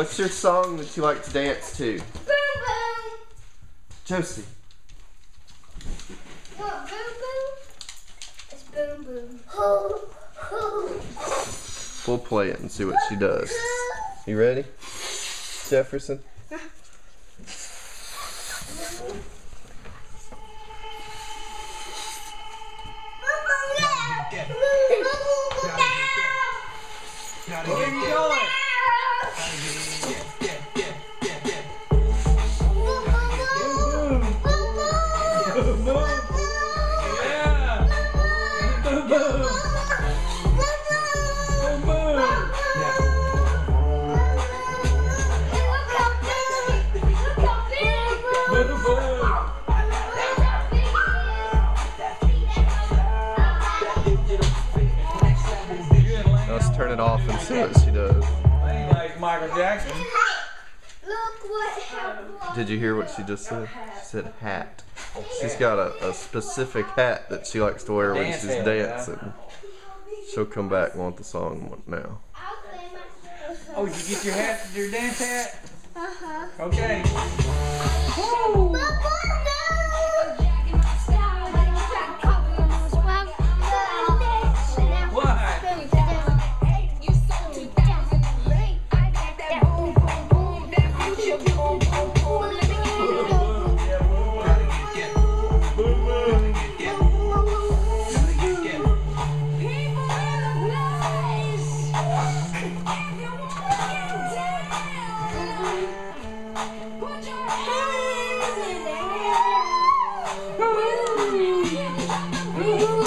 What's your song that you like to dance to? Boom boom. Josie. You want boom boom? It's boom boom. Hoo, hoo. We'll play it and see what she does. You ready? Jefferson? Where you going? Let's turn it off and see what she does. Lane like Michael Jackson. Look what. Did you hear what she just said? She said hat. She's got a, a specific hat that she likes to wear when Dance she's dancing. She'll come back and want the song now. Oh, did you get your hat, your dance hat? Uh-huh. Okay. Yeah,